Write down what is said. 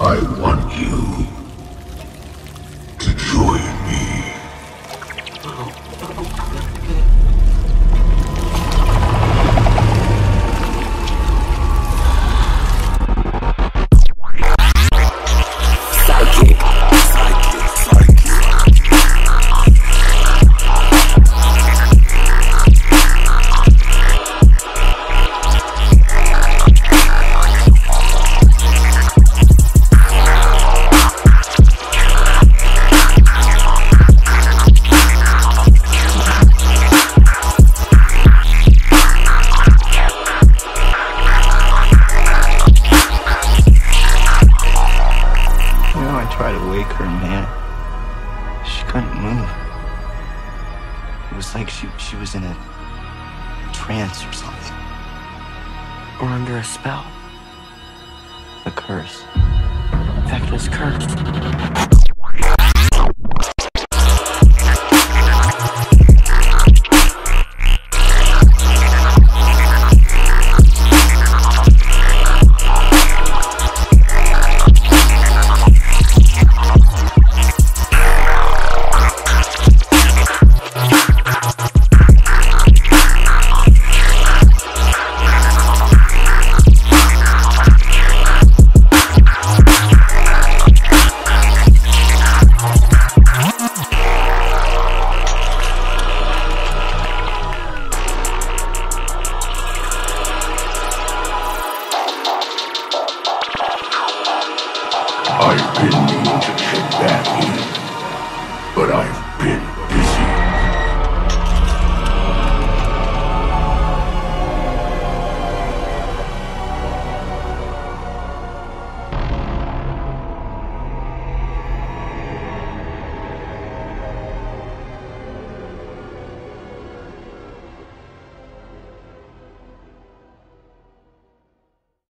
I want you. couldn't move. It was like she, she was in a trance or something. Or under a spell. A curse. In fact, it was cursed. I've been mean to fit that in, but I've been